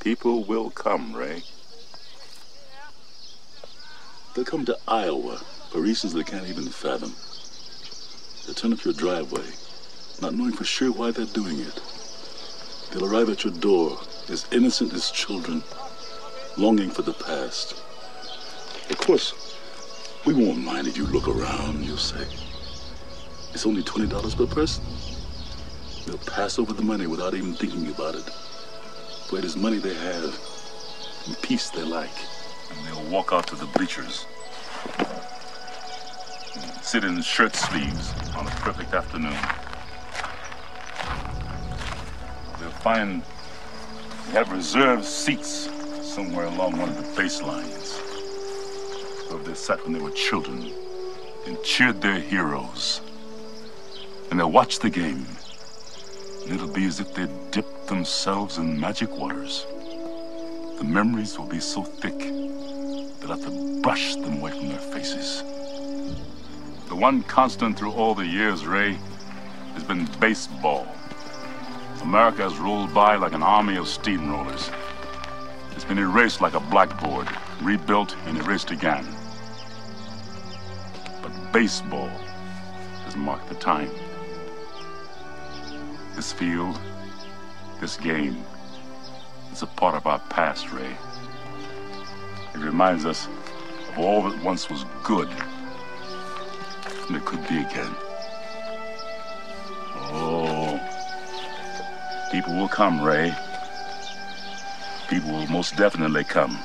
People will come, Ray. They'll come to Iowa for reasons they can't even fathom. They'll turn up your driveway, not knowing for sure why they're doing it. They'll arrive at your door as innocent as children, longing for the past. Of course, we won't mind if you look around, you'll say. It's only $20 per person. They'll pass over the money without even thinking about it. For it is money they have and peace they like. And they'll walk out to the bleachers. Sit in shirt sleeves on a perfect afternoon. They'll find they have reserved seats somewhere along one of the baselines. Where they sat when they were children and cheered their heroes. And they'll watch the game. And it'll be as if they'd dipped themselves in magic waters. The memories will be so thick they'll have to brush them away from their faces. The one constant through all the years, Ray, has been baseball. America has rolled by like an army of steamrollers. It's been erased like a blackboard, rebuilt and erased again. But baseball has marked the time. This field, this game, is a part of our past, Ray. It reminds us of all that once was good, and it could be again. Oh, people will come, Ray. People will most definitely come.